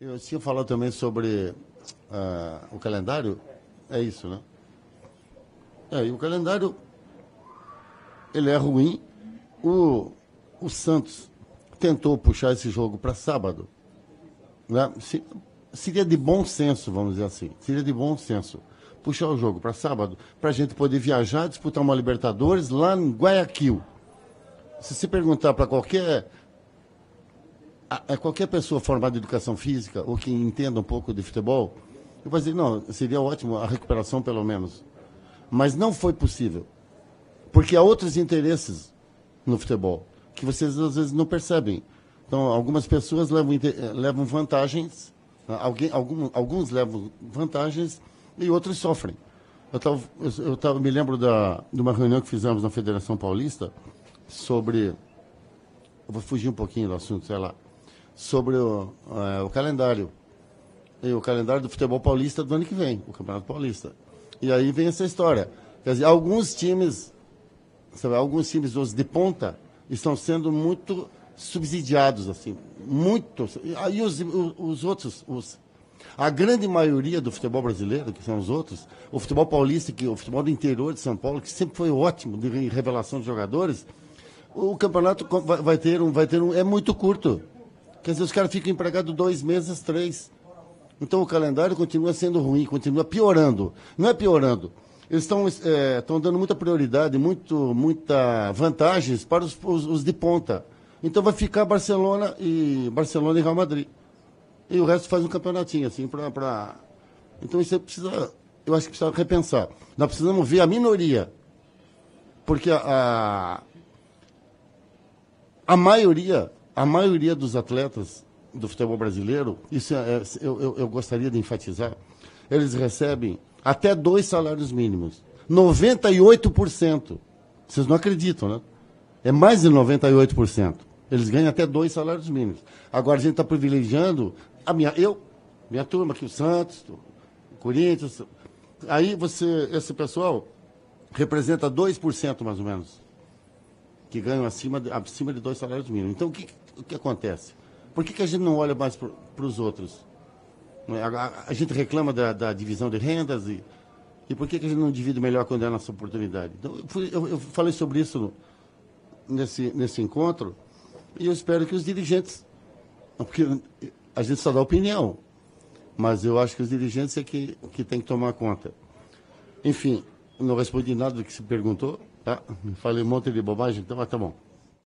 Eu tinha falado também sobre uh, o calendário. É isso, né? É, e o calendário ele é ruim. O, o Santos tentou puxar esse jogo para sábado. Né? Se, seria de bom senso, vamos dizer assim. Seria de bom senso puxar o jogo para sábado, para a gente poder viajar, disputar uma Libertadores lá em Guayaquil. Se se perguntar para qualquer a, a qualquer pessoa formada em educação física ou que entenda um pouco de futebol, eu vou dizer, não, seria ótimo a recuperação pelo menos. Mas não foi possível. Porque há outros interesses no futebol que vocês às vezes não percebem. Então, algumas pessoas levam, levam vantagens, alguém, algum, alguns levam vantagens e outros sofrem. Eu, tava, eu, eu tava, me lembro da, de uma reunião que fizemos na Federação Paulista sobre. Eu vou fugir um pouquinho do assunto, sei lá sobre o, é, o calendário. E o calendário do futebol paulista do ano que vem, o Campeonato Paulista. E aí vem essa história. Quer dizer, alguns times, sabe, alguns times os de ponta estão sendo muito subsidiados, assim, muito. Aí os, os, os outros, os, a grande maioria do futebol brasileiro, que são os outros, o futebol paulista, que o futebol do interior de São Paulo, que sempre foi ótimo de revelação de jogadores, o campeonato vai ter um, vai ter um, é muito curto. Quer dizer, os caras ficam empregados dois meses, três. Então o calendário continua sendo ruim, continua piorando. Não é piorando. Eles estão é, dando muita prioridade, muito, muita vantagens para os, os, os, de ponta. Então vai ficar Barcelona e Barcelona e Real Madrid. E o resto faz um campeonatinho, assim, para. Pra... Então isso precisa. Eu acho que precisa repensar. Nós precisamos ver a minoria. Porque a, a, a maioria a maioria dos atletas do futebol brasileiro, isso é, é, eu, eu, eu gostaria de enfatizar, eles recebem até dois salários mínimos. 98%. Vocês não acreditam, né? É mais de 98%. Eles ganham até dois salários mínimos. Agora a gente está privilegiando a minha, eu, minha turma aqui, o Santos, o Corinthians. Aí você, esse pessoal representa 2% mais ou menos, que ganham acima de, acima de dois salários mínimos. Então o que, o que acontece? Por que, que a gente não olha mais para os outros? É? A, a, a, gente reclama da, da, divisão de rendas e, e por que, que a gente não divide melhor quando é a nossa oportunidade? Então, eu, fui, eu, eu falei sobre isso no, nesse, nesse encontro e eu espero que os dirigentes, porque a gente só dá opinião, mas eu acho que os dirigentes é que, que tem que tomar conta. Enfim, não respondi nada do que se perguntou, tá? Falei um monte de bobagem, então, mas tá bom.